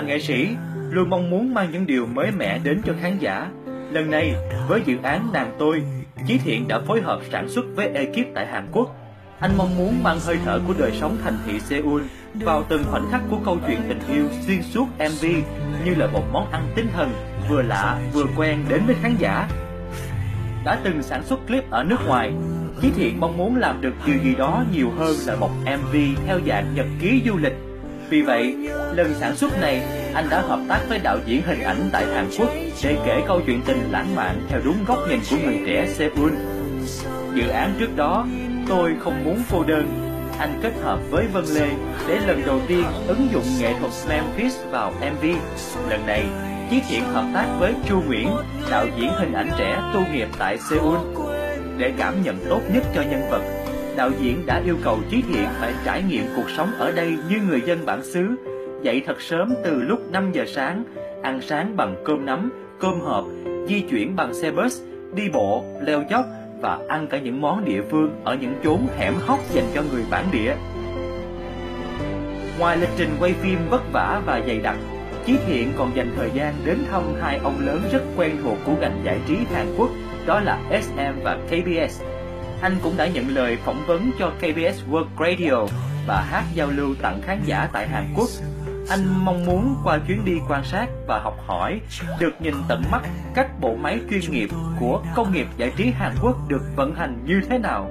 là nghệ sĩ, luôn mong muốn mang những điều mới mẻ đến cho khán giả. Lần này, với dự án Nàng Tôi, Chí Thiện đã phối hợp sản xuất với ekip tại Hàn Quốc. Anh mong muốn mang hơi thở của đời sống thành thị Seoul vào từng khoảnh khắc của câu chuyện tình yêu xuyên suốt MV như là một món ăn tinh thần vừa lạ vừa quen đến với khán giả. Đã từng sản xuất clip ở nước ngoài, Chí Thiện mong muốn làm được điều gì đó nhiều hơn là một MV theo dạng nhật ký du lịch. Vì vậy, lần sản xuất này, anh đã hợp tác với đạo diễn hình ảnh tại Hàn Quốc để kể câu chuyện tình lãng mạn theo đúng góc nhìn của người trẻ Seoul. Dự án trước đó, tôi không muốn cô đơn. Anh kết hợp với Vân Lê để lần đầu tiên ứng dụng nghệ thuật Memphis vào MV. Lần này, Chí Thiện hợp tác với Chu Nguyễn, đạo diễn hình ảnh trẻ tu nghiệp tại Seoul. Để cảm nhận tốt nhất cho nhân vật, đạo diễn đã yêu cầu Chí Thiện phải trải nghiệm cuộc sống ở đây như người dân bản xứ, dậy thật sớm từ lúc 5 giờ sáng, ăn sáng bằng cơm nắm, cơm hộp, di chuyển bằng xe bus, đi bộ, leo dốc và ăn cả những món địa phương ở những chốn hẻm hóc dành cho người bản địa. Ngoài lịch trình quay phim vất vả và dày đặc, Chí Thiện còn dành thời gian đến thăm hai ông lớn rất quen thuộc của ngành giải trí Hàn Quốc, đó là SM và KBS. Anh cũng đã nhận lời phỏng vấn cho KBS World Radio và hát giao lưu tặng khán giả tại Hàn Quốc. Anh mong muốn qua chuyến đi quan sát và học hỏi, được nhìn tận mắt các bộ máy chuyên nghiệp của công nghiệp giải trí Hàn Quốc được vận hành như thế nào.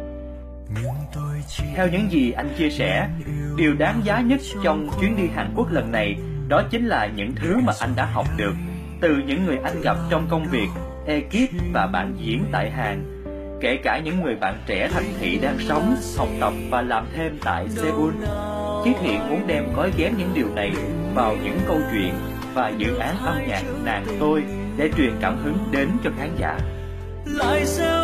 Theo những gì anh chia sẻ, điều đáng giá nhất trong chuyến đi Hàn Quốc lần này đó chính là những thứ mà anh đã học được từ những người anh gặp trong công việc, ekip và bạn diễn tại Hàn. Kể cả những người bạn trẻ thành thị đang sống, học tập và làm thêm tại Seoul. Chí Thiện muốn đem gói ghém những điều này vào những câu chuyện và dự án âm nhạc nàng tôi để truyền cảm hứng đến cho khán giả. Lại sao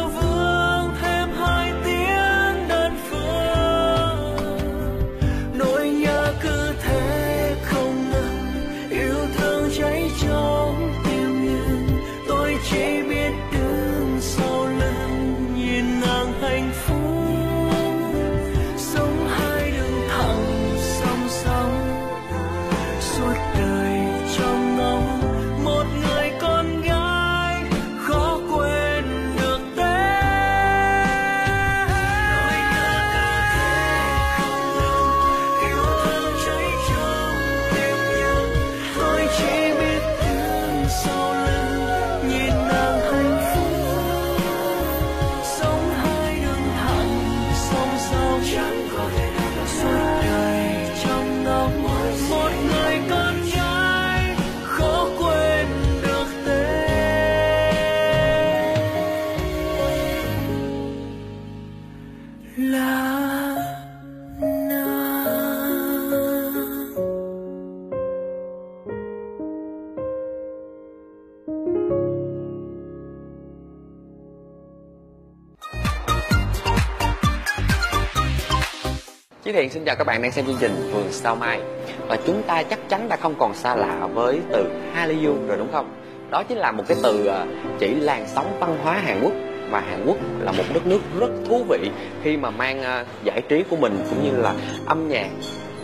Chí Thiện xin chào các bạn đang xem chương trình Vườn Sao Mai Và chúng ta chắc chắn đã không còn xa lạ với từ Hallyu rồi, đúng không? Đó chính là một cái từ à, chỉ làn sóng văn hóa Hàn Quốc Và Hàn Quốc là một đất nước rất thú vị khi mà mang à, giải trí của mình cũng như là âm nhạc,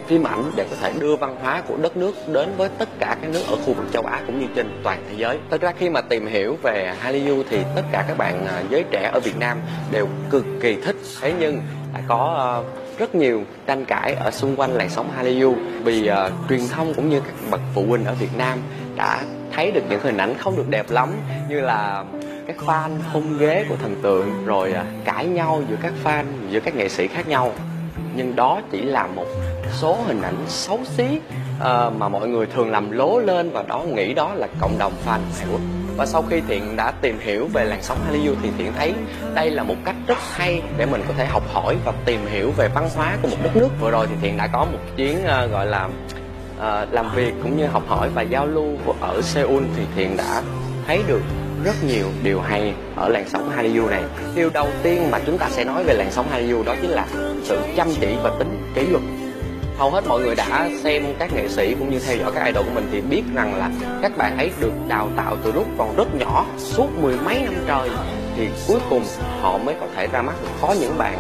phim ảnh để có thể đưa văn hóa của đất nước đến với tất cả các nước ở khu vực châu Á cũng như trên toàn thế giới. Thật ra khi mà tìm hiểu về Hallyu thì tất cả các bạn à, giới trẻ ở Việt Nam đều cực kỳ thích. Thế nhưng lại có rất nhiều tranh cãi ở xung quanh làn sóng Hallyu. Vì uh, truyền thông cũng như các bậc phụ huynh ở Việt Nam đã thấy được những hình ảnh không được đẹp lắm như là các fan hung ghế của thần tượng rồi uh, cãi nhau giữa các fan giữa các nghệ sĩ khác nhau. Nhưng đó chỉ là một số hình ảnh xấu xí uh, mà mọi người thường làm lố lên và đó nghĩ đó là cộng đồng fan Hàn Quốc và sau khi thiện đã tìm hiểu về làn sóng Hallyu thì thiện thấy đây là một cách rất hay để mình có thể học hỏi và tìm hiểu về văn hóa của một đất nước vừa rồi thì thiện đã có một chuyến uh, gọi là uh, làm việc cũng như học hỏi và giao lưu ở Seoul thì thiện đã thấy được rất nhiều điều hay ở làn sóng Hallyu này. Điều đầu tiên mà chúng ta sẽ nói về làn sóng Hallyu đó chính là sự chăm chỉ và tính kỷ luật. Hầu hết mọi người đã xem các nghệ sĩ cũng như theo dõi các idol của mình thì biết rằng là các bạn ấy được đào tạo từ lúc còn rất nhỏ, suốt mười mấy năm trời. Thì cuối cùng họ mới có thể ra mắt được. Có những bạn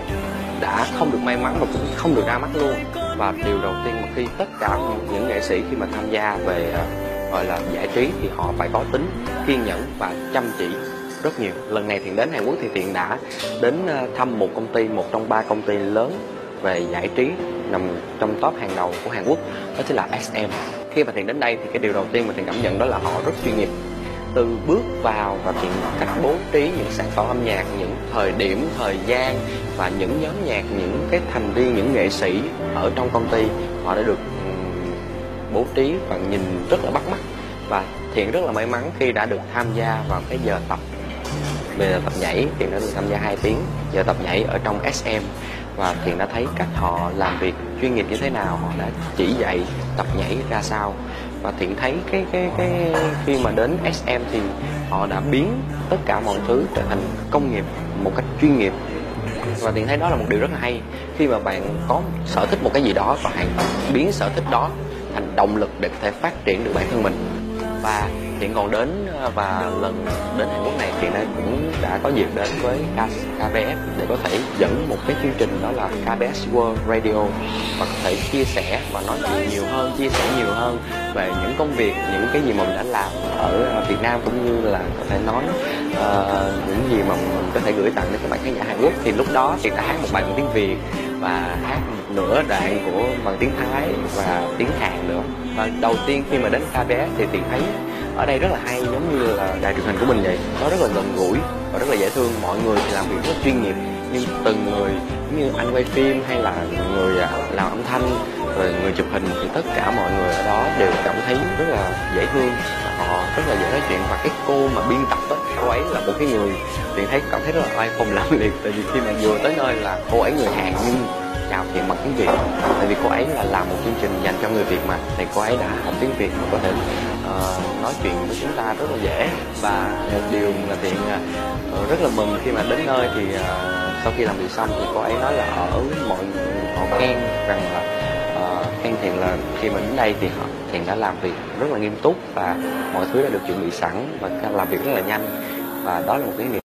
đã không được may mắn và cũng không được ra mắt luôn. Và điều đầu tiên mà khi tất cả những nghệ sĩ khi mà tham gia về ờ, gọi là giải trí thì họ phải có tính kiên nhẫn và chăm chỉ rất nhiều. Lần này thiện đến Hàn Quốc thì thiện đã đến ờ, thăm một công ty, một trong ba công ty lớn về giải trí nằm trong top hàng đầu của Hàn Quốc, đó chính là SM khi mà thiện đến đây thì cái điều đầu tiên mà thiện cảm nhận đó là họ rất chuyên nghiệp. Từ bước vào và chuyện cách bố trí những sản phẩm âm nhạc, những thời điểm, thời gian và những nhóm nhạc, những cái thành viên, những nghệ sĩ ở trong công ty, họ đã được bố trí và nhìn rất là bắt mắt. Và thiện rất là may mắn khi đã được tham gia vào cái giờ tập. Về tập nhảy, thiện đã được tham gia 2 tiếng giờ tập nhảy ở trong SM và thiện đã thấy cách họ làm việc, chuyên nghiệp như thế nào, họ đã chỉ dạy, tập nhảy ra sao. Và thiện thấy cái cái cái khi mà đến SM thì họ đã biến tất cả mọi thứ trở thành công nghiệp một cách chuyên nghiệp. Và thiện thấy đó là một điều rất là hay. Khi mà bạn có sở thích một cái gì đó và hãy biến sở thích đó thành động lực để có thể phát triển được bản thân mình. Và hiện còn đến ờ, và lần đến Hàn Quốc này thì nay cũng đã có dịp đến với KBS để có thể dẫn một cái chương trình đó là KBS World Radio và có thể chia sẻ và nói chuyện nhiều hơn chia sẻ nhiều hơn về những công việc những cái gì mà mình đã làm ở ờ, Việt Nam cũng như là có thể nói uh, những gì mà mình có thể gửi tặng đến các bạn khán giả Hàn Quốc. Thì lúc đó thì đã hát một bài bằng tiếng Việt và hát một nửa đoạn của bằng tiếng Thái và tiếng Hàn nữa. Và đầu tiên khi mà đến KBS thì tiền thấy ở đây rất là hay, giống như là đài truyền hình của mình vậy. Nó rất là gần gũi và rất là dễ thương. Mọi người thì làm việc rất chuyên nghiệp, nhưng từng người như anh quay phim hay là người à, làm âm thanh, rồi người chụp hình thì tất cả mọi người ở đó đều cảm thấy rất là dễ thương. Và họ rất là dễ nói chuyện và cái cô mà biên tập á, cô ấy là một cái người thì thấy cảm thấy rất là oai phong làm liệt tại vì khi mà vừa tới nơi là cô ấy người hàn nhưng chào chuyện bằng tiếng việt. Tại vì cô ấy là làm một chương trình dành cho người việt mà, thì cô ấy đã học tiếng việt mà có thể Ờ, nói chuyện với chúng ta rất là dễ. Và một điều là tiện uh, ờ, ờ, rất là mừng khi mà đến nơi thì uh, sau khi làm việc xong thì cô ấy nói là ở mọi họ khen rằng là uh, khen thiện là khi mà đến đây thì họ thiện đã làm việc rất là nghiêm túc và mọi thứ đã được chuẩn bị sẵn và làm việc rất là nhanh. Và đó là một cái niềm